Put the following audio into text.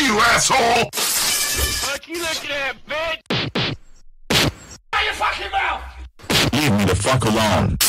you, asshole! What you looking at, bitch? Out your fucking mouth! Leave me the fuck alone.